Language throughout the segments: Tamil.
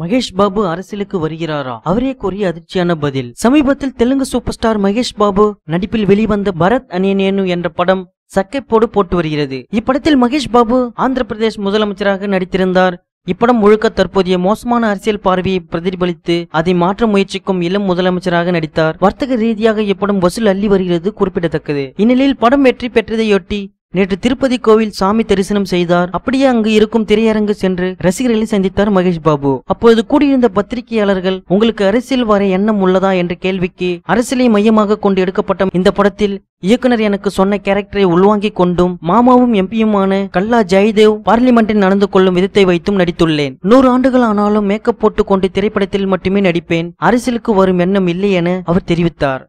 மகேஷ் பாபு அரசியலுக்கு வருகிறாரா? அவரே கூறிய அதிர்ச்சியான பதில். சமீபத்தில் தெலுங்கு சூப்பர் ஸ்டார் மகேஷ் பாபு நடிப்பில் வெளிவந்த பரத் அனியனேனு என்ற படம் சக்கைப்போடு போட்டு வருகிறது. இப்படத்தில் மகேஷ் பாபு ஆந்திர பிரதேஷ் முதலமைச்சராக நடித்திருந்தார். இப்படம் முழுக்க தற்போதைய மோசமான அரசியல் பார்வையை பிரதிபலித்து அதை மாற்ற முயற்சிக்கும் இளம் முதலமைச்சராக நடித்தார். வர்த்தக ரீதியாக இப்படம் வசூல் அள்ளி வருகிறது குறிப்பிடத்தக்கது. இந்நிலையில் படம் வெற்றி பெற்றதையொட்டி நேற்று திருப்பதி கோவில் சாமி தரிசனம் செய்தார். அப்படியே அங்கு இருக்கும் திரையரங்கு சென்று ரசிகர்களை சந்தித்தார் மகேஷ் பாபு. அப்போது கூடியிருந்த பத்திரிகையாளர்கள் உங்களுக்கு அரசியல் வர எண்ணம் உள்ளதா? என்ற கேள்விக்கு அரசியலை மையமாக கொண்டு எடுக்கப்பட்ட இந்த படத்தில் இயக்குனர் எனக்கு சொன்ன கேரக்டரை உள்வாங்கிக் கொண்டும் மாமாவும் எம்பியுமான கல்லா ஜெயதேவ் பார்லிமெண்டில் நடந்து கொள்ளும் விதத்தை வைத்தும் நடித்துள்ளேன். நூறு ஆண்டுகள் ஆனாலும் மேக்கப் போட்டுக் கொண்டு திரைப்படத்தில் மட்டுமே நடிப்பேன். அரசியலுக்கு வரும் எண்ணம் இல்லை என அவர் தெரிவித்தார்.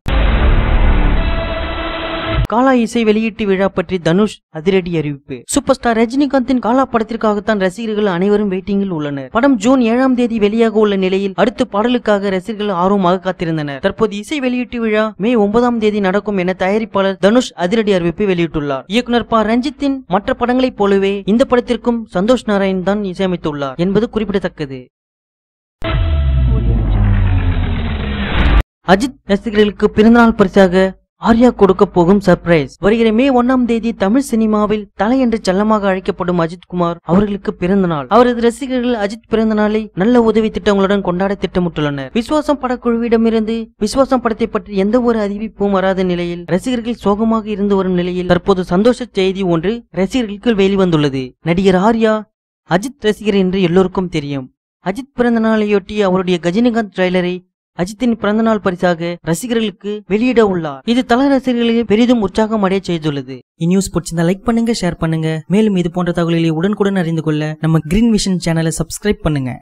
காலா இசை வெளியீட்டு விழா பற்றி தனுஷ் அதிரடி அறிவிப்பு. சூப்பர் ஸ்டார் ரஜினிகாந்தின் காலா படத்திற்காகத்தான் ரசிகர்கள் அனைவரும் வெயிட்டிங்கில் உள்ளனர். படம் ஜூன் ஏழாம் தேதி வெளியாக உள்ள நிலையில் அடுத்த பாடலுக்காக ரசிகர்கள் ஆர்வமாக காத்திருந்தனர். தற்போது இசை வெளியீட்டு விழா மே ஒன்பதாம் தேதி நடக்கும் என தயாரிப்பாளர் தனுஷ் அதிரடி அறிவிப்பை வெளியிட்டுள்ளார். இயக்குனர் ப. ரஞ்சித்தின் மற்ற படங்களைப் போலவே இந்த படத்திற்கும் சந்தோஷ் நாராயண் தான் இசையமைத்துள்ளார் என்பது குறிப்பிடத்தக்கது. அஜித் ரசிகர்களுக்கு பிறந்தநாள் பரிசாக ஆர்யா கொடுக்க போகும் சர்ப்ரைஸ் வருகிற மே ஒன்னாம் தேதி தமிழ் சினிமாவில் தலை என்று செல்லமாக அழைக்கப்படும் அஜித் குமார் அவர்களுக்கு பிறந்த நாள். அவரது ரசிகர்கள் அஜித் பிறந்த நாளை நல்ல உதவி திட்டங்களுடன் கொண்டாட திட்டமிட்டுள்ளனர். விஸ்வாசம் படக்குழுவிடமிருந்து விஸ்வாசம் படத்தை பற்றி எந்த ஒரு அறிவிப்பும் வராத நிலையில் ரசிகர்கள் சோகமாக இருந்து வரும் நிலையில் தற்போது சந்தோஷ செய்தி ஒன்று ரசிகர்களுக்கு வெளிவந்துள்ளது. நடிகர் ஆர்யா அஜித் ரசிகர் என்று எல்லோருக்கும் தெரியும். அஜித் பிறந்த நாளையொட்டி அவருடைய கஜினிகாந்த் ட்ரெய்லரை அஜித்தின் பிறந்தநாள் பரிசாக ரசிகர்களுக்கு வெளியிட உள்ளார். இது தல ரசிகர்களுக்கு பெரிதும் உற்சாகம் அடைய செய்துள்ளது. இந்நியூஸ் பிடிச்சிருந்தா லைக் பண்ணுங்க ஷேர் பண்ணுங்க. மேலும் இது போன்ற தகவல்களை உடனுக்குடன் அறிந்து கொள்ள நம்ம கிரீன் விஷன் சேனலை சப்ஸ்கிரைப் பண்ணுங்க.